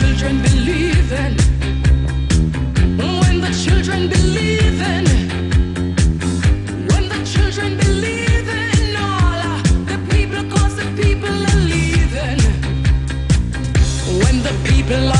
children believe in, when the children believe in, when the children believe in the the people are leaving, when the people are